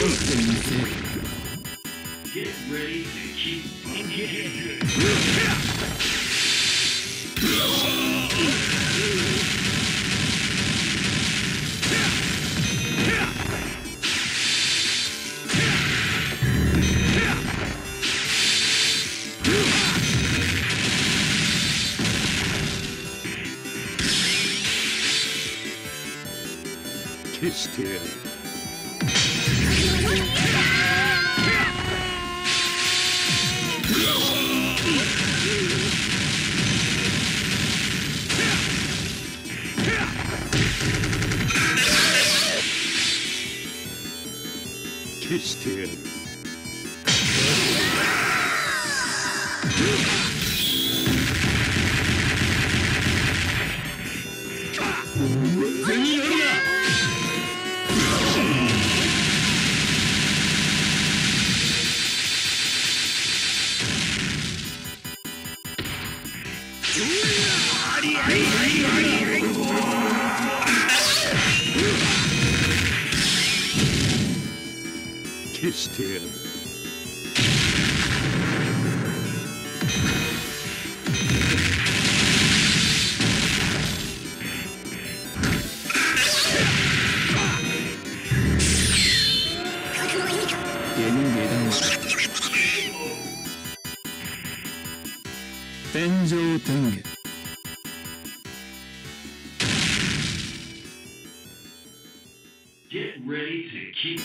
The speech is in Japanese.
Get ready to keep Kiss 消してやる。消してやる銭になるな消してやる。天上天下。Get ready to keep.